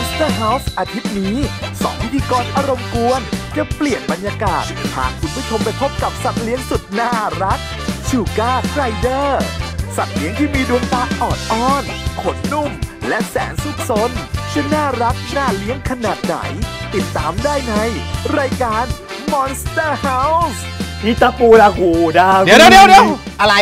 Monster House อาทิตย์นี้สองพิธีกรอารมณ์กวน จะเปลี่ยนบรรยากาศพาคุณผู้ชมไปพบกับสัตว์เลี้ยงสุดน่ารักชูการ์ไรเดอร์สัตว์เลี้ยงที่มีดวงตาออนอ้อน ขนนุ่ม และแสนสุกสนจะน่ารักน่าเลี้ยงขนาดไหน ติดตามได้ใน รายการ Monster House อิตาปูลาหูดาเดาวเดี๋ยวเดี๋ยวเดี๋ยวอะไร